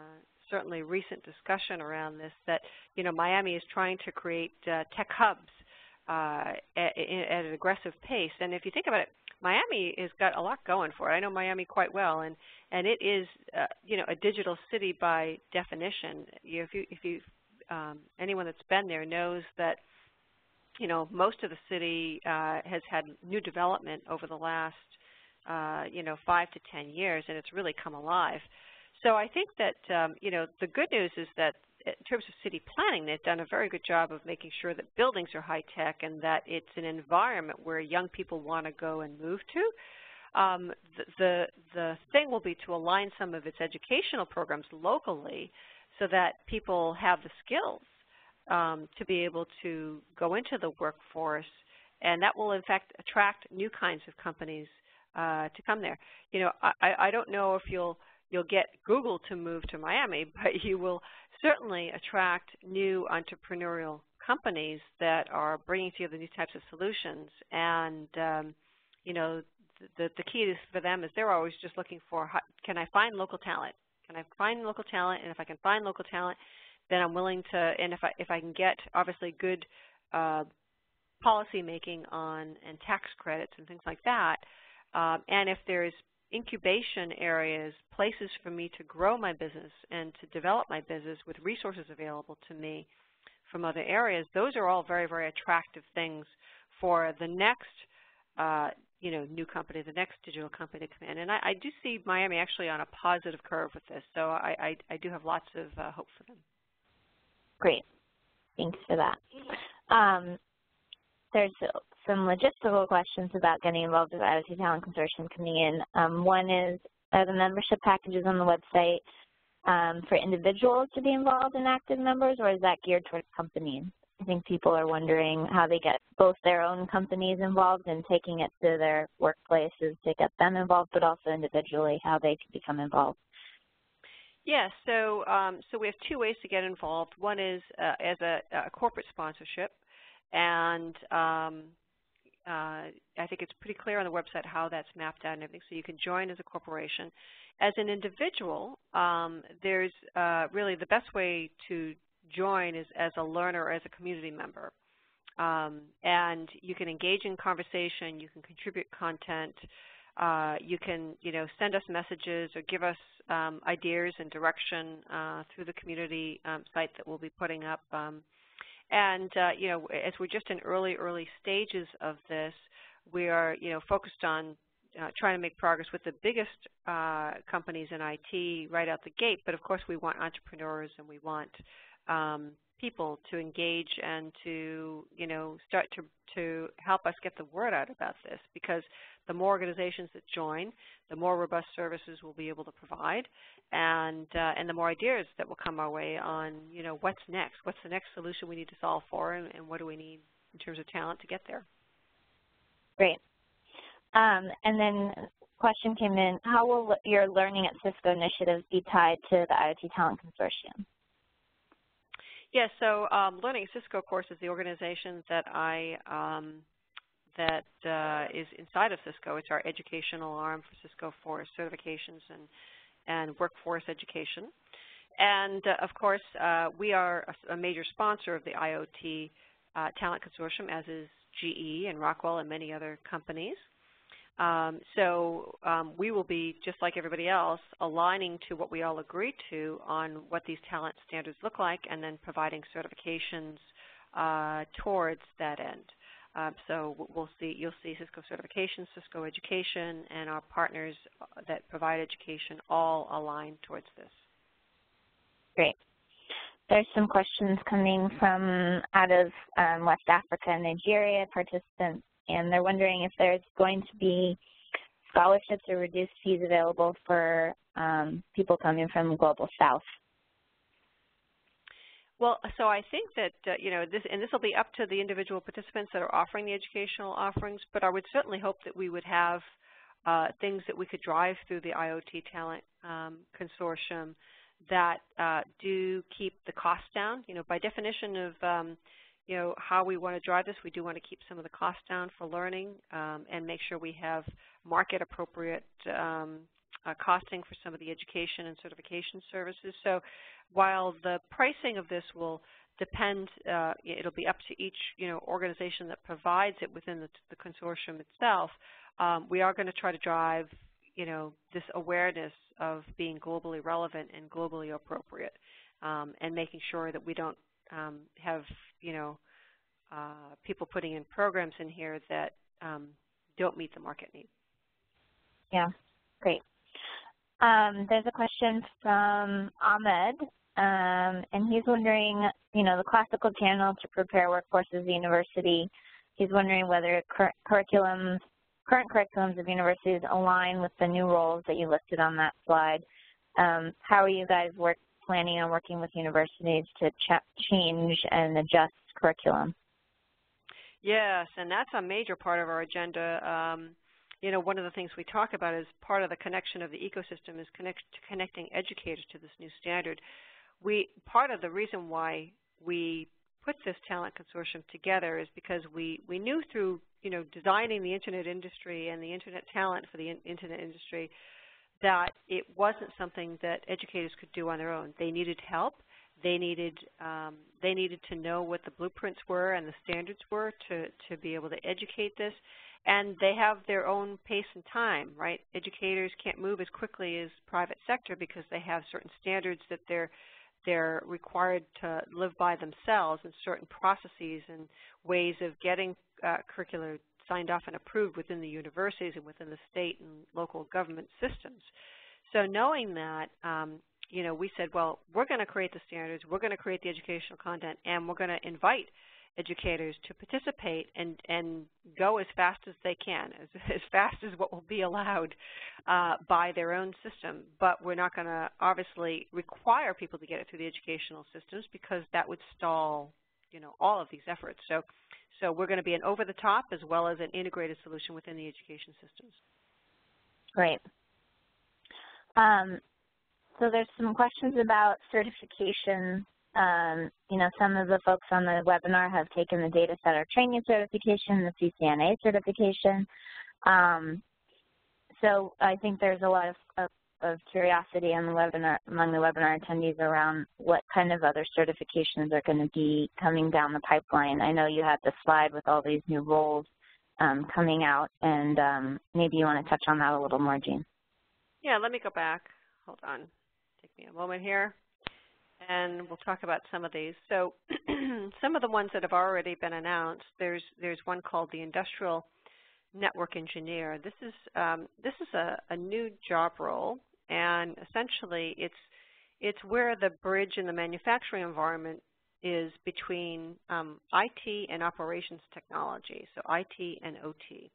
certainly recent discussion around this that you know Miami is trying to create uh, tech hubs uh, at, at, an aggressive pace. And if you think about it, Miami has got a lot going for it. I know Miami quite well, and and it is uh, you know a digital city by definition. You, if you if you um, anyone that's been there knows that you know most of the city uh, has had new development over the last uh, you know, five to 10 years, and it's really come alive. So I think that, um, you know, the good news is that in terms of city planning, they've done a very good job of making sure that buildings are high-tech and that it's an environment where young people want to go and move to. Um, the, the, the thing will be to align some of its educational programs locally so that people have the skills um, to be able to go into the workforce, and that will, in fact, attract new kinds of companies uh, to come there. You know, I, I don't know if you'll you'll get Google to move to Miami, <laughs> but you will certainly attract new entrepreneurial companies that are bringing together these types of solutions. And um, you know, the, the key is for them is they're always just looking for, how, can I find local talent? Can I find local talent? And if I can find local talent, then I'm willing to, and if I, if I can get obviously good uh, policy making on and tax credits and things like that, um, and if there's incubation areas, places for me to grow my business and to develop my business with resources available to me from other areas, those are all very, very attractive things for the next uh, you know, new company, the next digital company to come in. And I, I do see Miami actually on a positive curve with this, so I, I, I do have lots of uh, hope for them. Great. Thanks for that. Um, there's some logistical questions about getting involved with IoT Talent Consortium coming in. Um, one is, are the membership packages on the website um, for individuals to be involved in active members, or is that geared towards companies? I think people are wondering how they get both their own companies involved and taking it to their workplaces to get them involved, but also individually how they can become involved. Yes, yeah, so um, so we have two ways to get involved. One is uh, as a, a, corporate sponsorship, and um, uh, I think it's pretty clear on the website how that's mapped out and everything. So you can join as a corporation. As an individual, um, there's uh, really the best way to join is as a learner or as a community member. Um, and you can engage in conversation, you can contribute content, uh, you can you know, send us messages or give us um, ideas and direction uh, through the community um, site that we'll be putting up. And uh, you know, as we're just in early, early stages of this, we are you know, focused on uh, trying to make progress with the biggest uh, companies in IT right out the gate, but of course we want entrepreneurs and we want um, people to engage and to, you know, start to, to help us get the word out about this because the more organizations that join, the more robust services we'll be able to provide and, uh, and the more ideas that will come our way on, you know, what's next? What's the next solution we need to solve for and, and what do we need in terms of talent to get there? Great. Um, and then question came in, how will your Learning at Cisco initiatives be tied to the IoT Talent Consortium? Yes, yeah, so um, Learning at Cisco, of course, is the organization that I um, that uh, is inside of Cisco. It's our educational arm for Cisco for certifications and and workforce education. And uh, of course, uh, we are a, a, major sponsor of the IoT uh, Talent Consortium, as is GE and Rockwell and many other companies. Um, so um, we will be, just like everybody else, aligning to what we all agree to on what these talent standards look like and then providing certifications uh, towards that end. Um, so we'll see, you'll see Cisco certification, Cisco education, and our partners that provide education all aligned towards this. Great. There's some questions coming from out of um, West Africa and Nigeria participants and they're wondering if there's going to be scholarships or reduced fees available for um, people coming from the Global South. Well, so I think that, uh, you know, this, and this will be up to the individual participants that are offering the educational offerings, but I would certainly hope that we would have uh, things that we could drive through the IoT Talent um, Consortium that uh, do keep the cost down. You know, by definition of um, you know, how we want to drive this. We do want to keep some of the costs down for learning um, and make sure we have market appropriate um, uh, costing for some of the education and certification services. So while the pricing of this will depend, uh, it'll be up to each you know, organization that provides it within the, the consortium itself, um, we are going to try to drive you know, this awareness of being globally relevant and globally appropriate um, and making sure that we don't um, have you know uh, people putting in programs in here that um, don't meet the market need. Yeah, great. Um, there's a question from Ahmed, um, and he's wondering, you know, the classical channel to prepare workforces at the university. He's wondering whether cur curriculums, current curriculums of universities align with the new roles that you listed on that slide. Um, how are you guys work, planning on working with universities to ch change and adjust curriculum? Yes, and that's a major part of our agenda. Um, you know, one of the things we talk about is part of the connection of the ecosystem is connect, connecting educators to this new standard. We part of the reason why we put this talent consortium together is because we, we knew through you know, designing the internet industry and the internet talent for the in internet industry that it wasn't something that educators could do on their own. They needed help. They needed um, they needed to know what the blueprints were and the standards were to to be able to educate this, and they have their own pace and time. Right? Educators can't move as quickly as private sector because they have certain standards that they're they're required to live by themselves and certain processes and ways of getting uh, curricula signed off and approved within the universities and within the state and local government systems. So knowing that, um, you know, we said, well, we're going to create the standards, we're going to create the educational content, and we're going to invite educators to participate and, and go as fast as they can, as, <laughs> as fast as what will be allowed uh, by their own system. But we're not going to obviously require people to get it through the educational systems because that would stall, you know, all of these efforts. So so we're going to be an over-the-top as well as an integrated solution within the education systems. Great. Um, so there's some questions about certification. Um, you know, some of the folks on the webinar have taken the data center training certification, the CCNA certification. Um, so I think there's a lot of, of of curiosity on the webinar, among the webinar attendees around what kind of other certifications are going to be coming down the pipeline. I know you had the slide with all these new roles um, coming out, and um, maybe you want to touch on that a little more, Jeanne. Yeah, let me go back. Hold on. Take me a moment here, and we'll talk about some of these. So <clears throat> some of the ones that have already been announced, there's, there's one called the Industrial Network Engineer. This is, um, this is a, a new job role and essentially it's it's where the bridge in the manufacturing environment is between um, IT and operations technology, so IT and OT.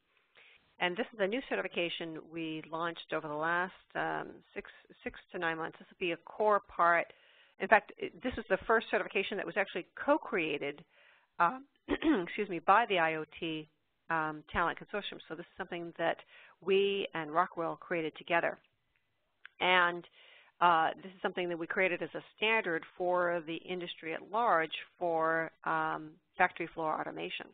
And this is a new certification we launched over the last um, six, six to nine months. This will be a core part. In fact, this is the first certification that was actually co-created, uh, <clears throat> excuse me, by the IoT um, Talent Consortium. So this is something that we and Rockwell created together. And uh, this is something that we created as a standard for the industry at large for um, factory floor automation.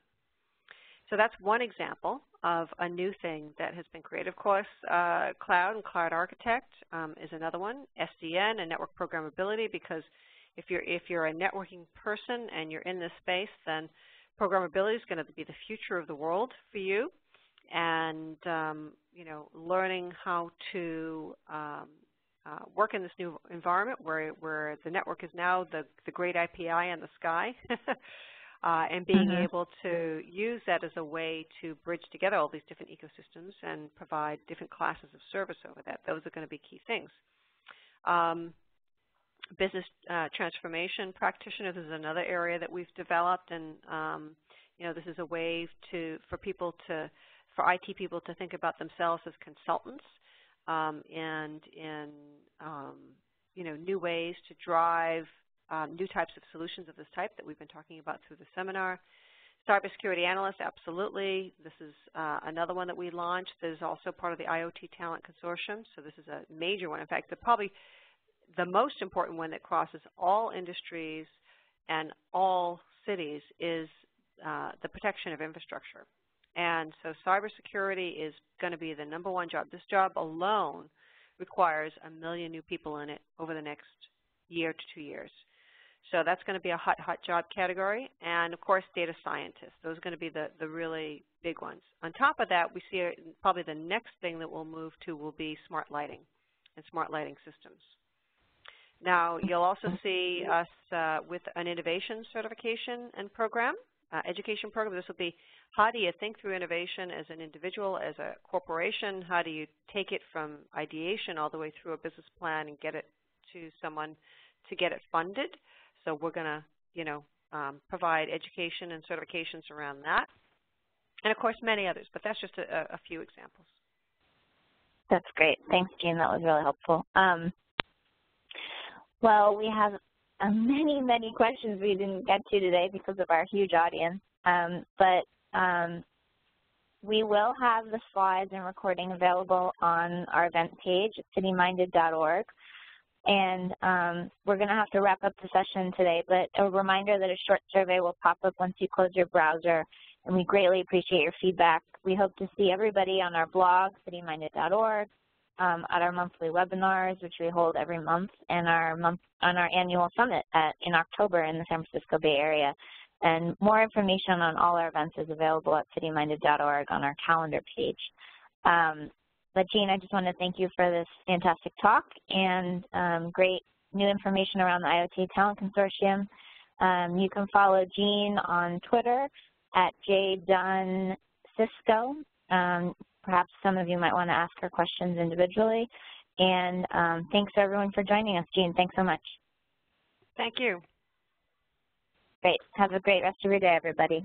So that's one example of a new thing that has been created. Of course, uh, cloud and cloud architect um, is another one. SDN and network programmability, because if you're if you're a networking person and you're in this space, then programmability is going to be the future of the world for you and um, you know, learning how to um, uh, work in this new environment where where the network is now the the great API in the sky, <laughs> uh, and being mm -hmm. able to use that as a way to bridge together all these different ecosystems and provide different classes of service over that. Those are going to be key things. Um, business uh, transformation practitioner this is another area that we've developed, and um, you know, this is a way to for people to for IT people to think about themselves as consultants um, and in um, you know new ways to drive um, new types of solutions of this type that we've been talking about through the seminar. Cybersecurity analyst, absolutely. This is uh, another one that we launched. This is also part of the IoT Talent Consortium, so this is a major one. In fact, the probably the most important one that crosses all industries and all cities is uh, the protection of infrastructure. And so cybersecurity is going to be the number one job. This job alone requires a million new people in it over the next year to two years. So that's going to be a hot, hot job category. And of course, data scientists. Those are going to be the, the really big ones. On top of that, we see a, probably the next thing that we'll move to will be smart lighting and smart lighting systems. Now, you'll also see us uh, with an innovation certification and program, uh, education program. This will be how do you think through innovation as an individual, as a corporation? How do you take it from ideation all the way through a business plan and get it to someone to get it funded? So we're going to, you know, um, provide education and certifications around that. And of course, many others, but that's just a, a few examples. That's great. Thanks, Jeanne. That was really helpful. Um, well, we have uh, many, many questions we didn't get to today because of our huge audience. Um, but um, we will have the slides and recording available on our event page cityminded.org. And um, we're going to have to wrap up the session today, but a reminder that a short survey will pop up once you close your browser, and we greatly appreciate your feedback. We hope to see everybody on our blog, cityminded.org, um, at our monthly webinars, which we hold every month, and our month on our annual summit at, in October in the San Francisco Bay Area. And more information on all our events is available at cityminded.org on our calendar page. Um, but Jeanne, I just want to thank you for this fantastic talk and um, great new information around the IoT Talent Consortium. Um, you can follow Jeanne on Twitter at jdunncisco. Um, perhaps some of you might want to ask her questions individually. And um, thanks everyone for joining us. Jeanne, thanks so much. Thank you. Great. Have a great rest of your day, everybody.